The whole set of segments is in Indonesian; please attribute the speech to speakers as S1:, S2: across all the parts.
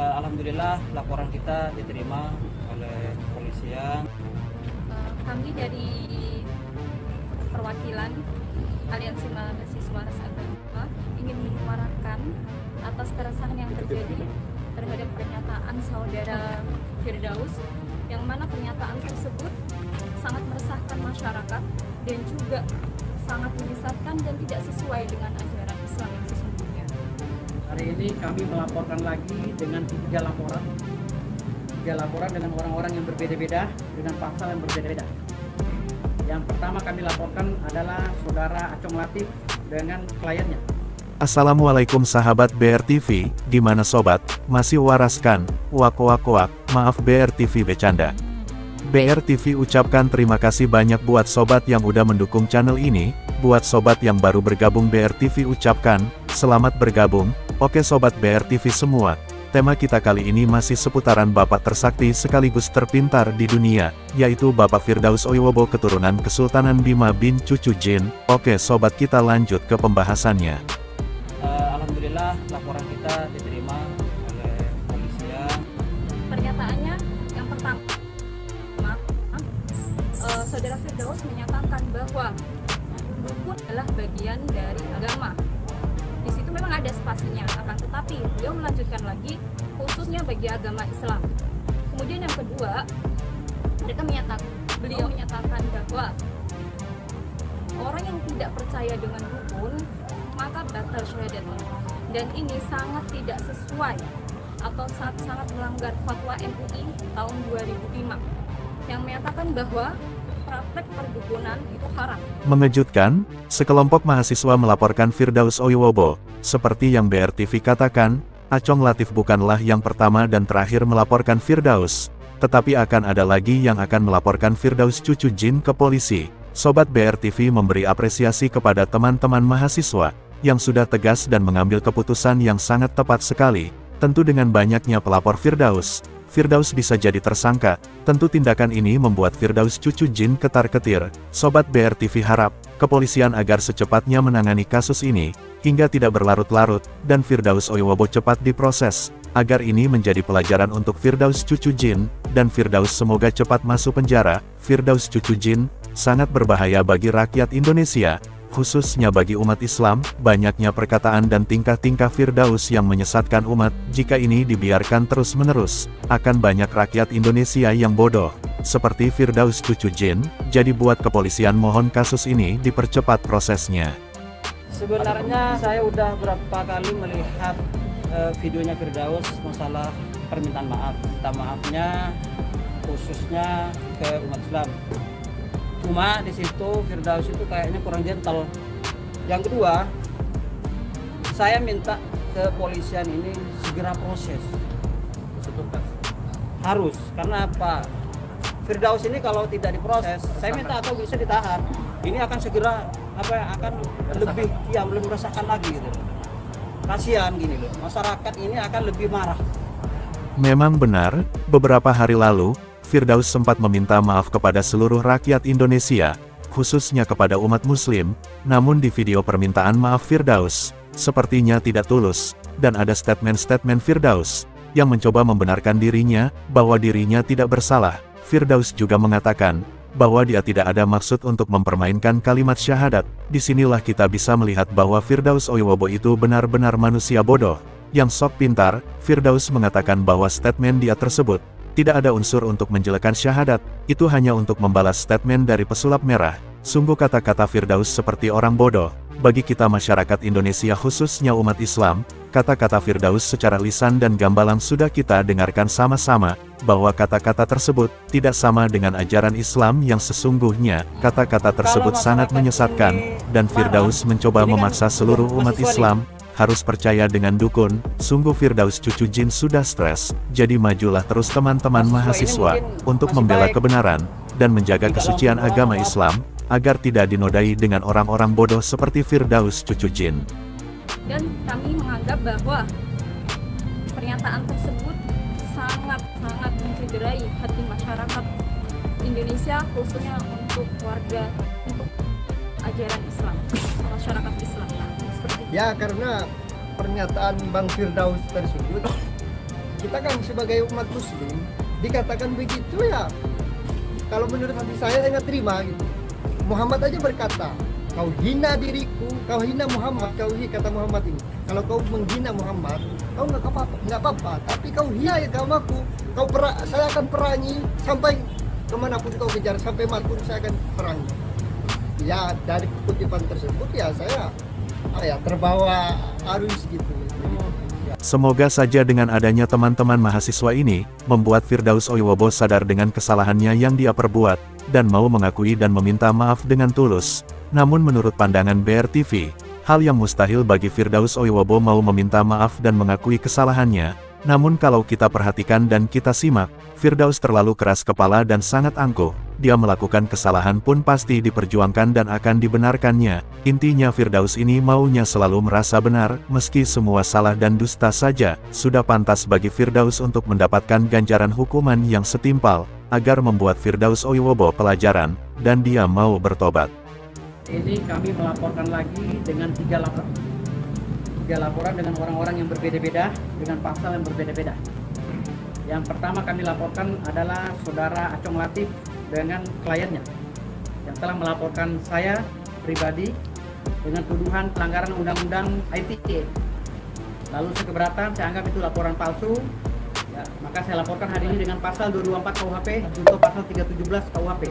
S1: Eh, Alhamdulillah laporan kita diterima oleh kepolisian.
S2: Eh, kami dari perwakilan Aliansi Mahasiswa Rasa Agama ingin menyuarakan atas keresahan yang terjadi terhadap pernyataan saudara Firdaus yang mana pernyataan tersebut sangat meresahkan masyarakat dan juga sangat menyesatkan dan tidak sesuai dengan ajaran.
S3: Hari ini kami melaporkan lagi dengan tiga laporan. Tiga laporan dengan orang-orang yang berbeda-beda, dengan pasal yang berbeda-beda. Yang pertama kami laporkan adalah saudara Acong Latif dengan kliennya.
S4: Assalamualaikum sahabat BRTV, gimana sobat, masih waraskan, wak wak wak, maaf BRTV bercanda. BRTV ucapkan terima kasih banyak buat sobat yang udah mendukung channel ini, buat sobat yang baru bergabung BRTV ucapkan, selamat bergabung, oke sobat BRTV semua. Tema kita kali ini masih seputaran Bapak tersakti sekaligus terpintar di dunia, yaitu Bapak Firdaus Oyowobo keturunan Kesultanan Bima bin Cucu Jin. Oke sobat kita lanjut ke pembahasannya.
S1: Eh, Alhamdulillah laporan kita diterima oleh kepolisian.
S2: Pernyataannya yang pertama, eh, saudara Firdaus menyatakan bahwa dukun adalah bagian dari agama. Memang ada spasinya, akan tetapi beliau melanjutkan lagi khususnya bagi agama Islam. Kemudian yang kedua, mereka menyatakan beliau menyatakan bahwa orang yang tidak percaya dengan dukun maka batal syahadatnya dan ini sangat tidak sesuai atau sangat sangat melanggar fatwa MUI tahun 2005 yang menyatakan bahwa praktek perdukunan itu haram.
S4: Mengejutkan, sekelompok mahasiswa melaporkan Firdaus Oyowobo. Seperti yang BRTV katakan, Acong Latif bukanlah yang pertama dan terakhir melaporkan Firdaus. Tetapi akan ada lagi yang akan melaporkan Firdaus cucu Jin ke polisi. Sobat BRTV memberi apresiasi kepada teman-teman mahasiswa, yang sudah tegas dan mengambil keputusan yang sangat tepat sekali. Tentu dengan banyaknya pelapor Firdaus, Firdaus bisa jadi tersangka, tentu tindakan ini membuat Firdaus cucu Jin ketar-ketir. Sobat BRTV harap, kepolisian agar secepatnya menangani kasus ini, hingga tidak berlarut-larut, dan Firdaus Oyowobo cepat diproses, agar ini menjadi pelajaran untuk Firdaus cucu Jin, dan Firdaus semoga cepat masuk penjara. Firdaus cucu Jin, sangat berbahaya bagi rakyat Indonesia, khususnya bagi umat Islam, banyaknya perkataan dan tingkah-tingkah Firdaus yang menyesatkan umat, jika ini dibiarkan terus-menerus, akan banyak rakyat Indonesia yang bodoh, seperti Firdaus cucu Jin, jadi buat kepolisian mohon kasus ini dipercepat prosesnya.
S1: Sebenarnya saya udah berapa kali melihat eh, videonya Firdaus masalah permintaan maaf. Minta maafnya khususnya ke umat Islam. Cuma di situ Firdaus itu kayaknya kurang gentle. Yang kedua, saya minta ke polisian ini segera proses. Harus, karena apa? Firdaus ini kalau tidak diproses, saya minta atau bisa ditahan. Ini akan segera apa ya, akan lebih ya belum merasakan lagi gitu. Kasihan gini loh, masyarakat ini akan lebih marah.
S4: Memang benar, beberapa hari lalu, Firdaus sempat meminta maaf kepada seluruh rakyat Indonesia, khususnya kepada umat muslim, namun di video permintaan maaf Firdaus, sepertinya tidak tulus, dan ada statement-statement Firdaus, yang mencoba membenarkan dirinya, bahwa dirinya tidak bersalah. Firdaus juga mengatakan, bahwa dia tidak ada maksud untuk mempermainkan kalimat syahadat. Di sinilah kita bisa melihat bahwa Firdaus Oyowobo itu benar-benar manusia bodoh. Yang sok pintar, Firdaus mengatakan bahwa statement dia tersebut, tidak ada unsur untuk menjelekan syahadat, itu hanya untuk membalas statement dari pesulap merah. Sungguh kata-kata Firdaus seperti orang bodoh. Bagi kita masyarakat Indonesia khususnya umat Islam, kata-kata Firdaus secara lisan dan gambalan sudah kita dengarkan sama-sama, bahwa kata-kata tersebut tidak sama dengan ajaran Islam yang sesungguhnya. Kata-kata tersebut sangat menyesatkan, dan Firdaus mencoba memaksa seluruh umat Islam harus percaya dengan dukun, sungguh Firdaus cucu Jin sudah stres, jadi majulah terus teman-teman mahasiswa, untuk membela kebenaran, dan menjaga kesucian agama Islam, agar tidak dinodai dengan orang-orang bodoh seperti Firdaus cucu Jin.
S2: dan kami menganggap bahwa pernyataan tersebut sangat-sangat mencederai hati masyarakat Indonesia khususnya untuk warga untuk ajaran Islam masyarakat Islam.
S5: Ya karena pernyataan Bang Firdaus tersebut kita kan sebagai umat muslim dikatakan begitu ya. Kalau menurut hati saya saya nggak terima gitu. Muhammad aja berkata kau hina diriku kau hina Muhammad kau hina kata Muhammad ini. Kalau kau menghina Muhammad kau nggak apa-apa nggak apa-apa. Tapi kau hina agamaku kau pera, saya akan perangi sampai ke mana pun kau kejar sampai mati saya akan perangi. Ya dari kutipan tersebut ya saya ya terbawa arus gitu.
S4: Semoga saja dengan adanya teman-teman mahasiswa ini, membuat Firdaus Oiwobo sadar dengan kesalahannya yang dia perbuat, dan mau mengakui dan meminta maaf dengan tulus. Namun menurut pandangan BRTV, hal yang mustahil bagi Firdaus Oiwobo mau meminta maaf dan mengakui kesalahannya, namun kalau kita perhatikan dan kita simak, Firdaus terlalu keras kepala dan sangat angkuh, dia melakukan kesalahan pun pasti diperjuangkan dan akan dibenarkannya. Intinya Firdaus ini maunya selalu merasa benar, meski semua salah dan dusta saja, sudah pantas bagi Firdaus untuk mendapatkan ganjaran hukuman yang setimpal, agar membuat Firdaus Oiwobo pelajaran, dan dia mau bertobat.
S3: Ini kami melaporkan lagi dengan tiga laporan. Tiga laporan dengan orang-orang yang berbeda-beda, dengan pasal yang berbeda-beda. Yang pertama kami laporkan adalah saudara Acong Latif dengan kliennya yang telah melaporkan saya pribadi dengan tuduhan pelanggaran undang-undang ITE. Lalu saya keberatan, saya anggap itu laporan palsu. Ya, maka saya laporkan hari ini dengan pasal 224 KUHP untuk pasal 317 KUHP.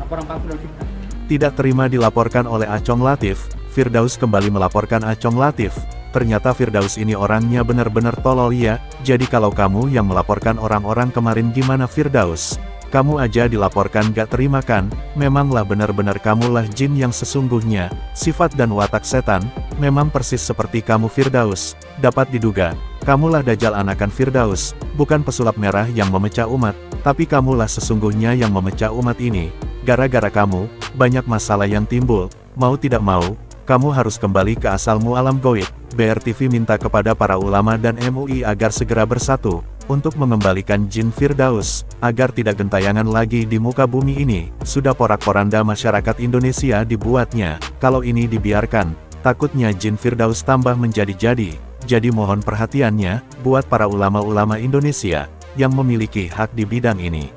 S3: Laporan palsu dan fitnah.
S4: Tidak terima dilaporkan oleh Acong Latif, Firdaus kembali melaporkan Acong Latif. Ternyata Firdaus ini orangnya benar-benar tolol ya, jadi kalau kamu yang melaporkan orang-orang kemarin gimana Firdaus? Kamu aja dilaporkan gak terima kan, memanglah benar-benar kamulah jin yang sesungguhnya, sifat dan watak setan, memang persis seperti kamu Firdaus, dapat diduga, kamulah dajjal anakan Firdaus, bukan pesulap merah yang memecah umat, tapi kamulah sesungguhnya yang memecah umat ini, gara-gara kamu, banyak masalah yang timbul, mau tidak mau, kamu harus kembali ke asalmu alam goib, BRTV minta kepada para ulama dan MUI agar segera bersatu, untuk mengembalikan jin Firdaus, agar tidak gentayangan lagi di muka bumi ini, sudah porak-poranda masyarakat Indonesia dibuatnya, kalau ini dibiarkan, takutnya jin Firdaus tambah menjadi-jadi, jadi mohon perhatiannya, buat para ulama-ulama Indonesia, yang memiliki hak di bidang ini.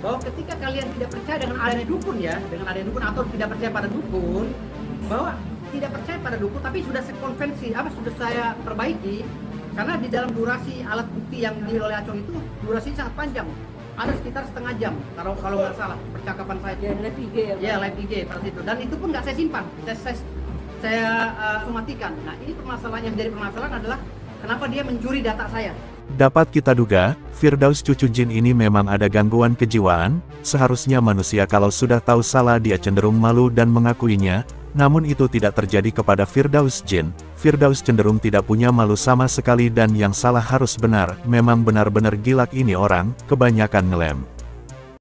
S3: Bahwa ketika kalian tidak percaya dengan adanya dukun ya, dengan adanya dukun atau tidak percaya pada dukun, bahwa tidak percaya pada dukun tapi sudah saya konvensi, apa sudah saya perbaiki, karena di dalam durasi alat bukti yang di oleh Acong itu durasi sangat panjang. Ada sekitar setengah jam kalau kalau nggak salah percakapan saya.
S2: Ya, live IG ya,
S3: ya live IG pada itu. Dan itu pun nggak saya simpan saya saya, saya uh, matikan nah ini permasalahan yang menjadi permasalahan adalah kenapa dia mencuri data saya.
S4: Dapat kita duga, Firdaus cucu jin ini memang ada gangguan kejiwaan, seharusnya manusia kalau sudah tahu salah dia cenderung malu dan mengakuinya, namun itu tidak terjadi kepada Firdaus jin. Firdaus cenderung tidak punya malu sama sekali dan yang salah harus benar, memang benar-benar gilak ini orang, kebanyakan ngelem.